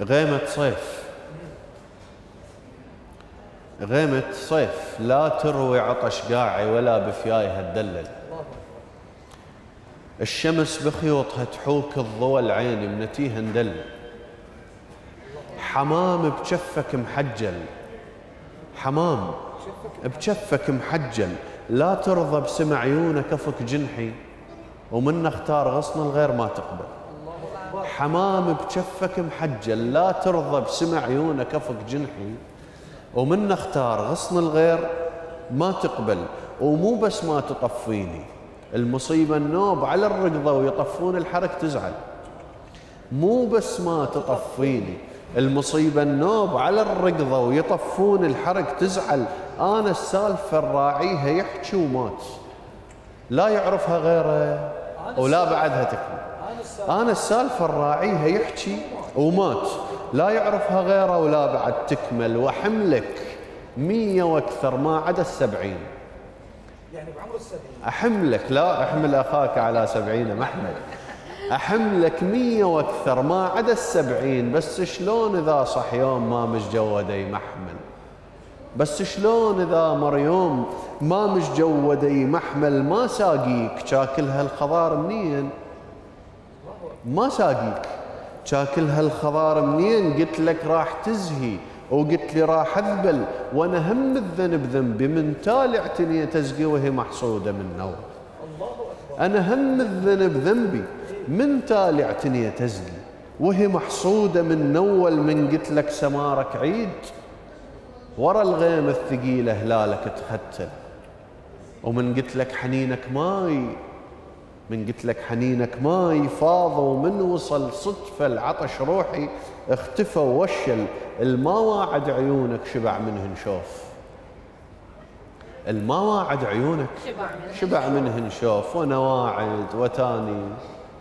غيمة صيف. غيمة صيف. لا تروي عطش قاعي ولا بفيايها تدلل الشمس بخيوطها تحوك الضوى العين منتيها ندل حمام بجفك محجل. حمام بجفك محجل. لا ترضى بسمع عيونه كفك جنحي. ومن اختار غصن الغير ما تقبل. حمام بجفك محجل لا ترضى بسمع عيونه كفك جنحي. ومن اختار غصن الغير ما تقبل ومو بس ما تطفيني المصيبة النوب على الرقضة ويطفون الحرك تزعل. مو بس ما تطفيني المصيبة النوب على الرقضة ويطفون الحرق تزعل. أنا السالفة الراعيها يحكي ومات. لا يعرفها غيره ولا بعدها تكمل. أنا السالفة الراعيها يحكي ومات. لا يعرفها غيره ولا بعد. تكمل وحملك مية وأكثر ما عدا السبعين. يعني بعمر السبعين. أحملك. لا أحمل أخاك على سبعين محمل. أحملك مية وأكثر ما عدا السبعين. بس شلون إذا صح يوم ما مش جودي محمل؟ بس شلون إذا مر يوم ما مش جودي محمل؟ ما ساقيك. شاكل هالخضار منين؟ ما ساقيك شاكل هالخضار منين؟ قلت لك راح تزهي وقلت لي راح أذبل وأنا هم الذنب ذنبي من تالعتني تزقي وهي محصودة من نور أنا هم الذنب ذنبي من تالعتني تزقي وهي محصودة من نول من قلت لك سمارك عيد. ورا الغيم الثقيلة هلالك تختل ومن قلت لك حنينك ماي. من قلت لك حنينك ماي فاض ومن وصل صدفة العطش روحي اختفى ووشل الما واعد عيونك شبع منهن شوف. الما واعد عيونك شبع منهن شوف. وأنا واعد وتاني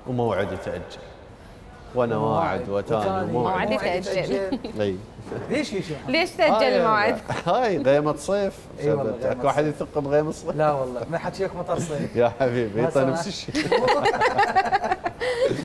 وموعد تأجل. وأنا واعد وتاني وموعد تأجل. أي. ليش يا شيخ؟ ليش تأجل الموعد؟ هاي غيمة صيف. أكو واحد يثق بغيمة صيف؟ لا والله ما حكيك مطر صيف. يا حبيبي نفس الشيء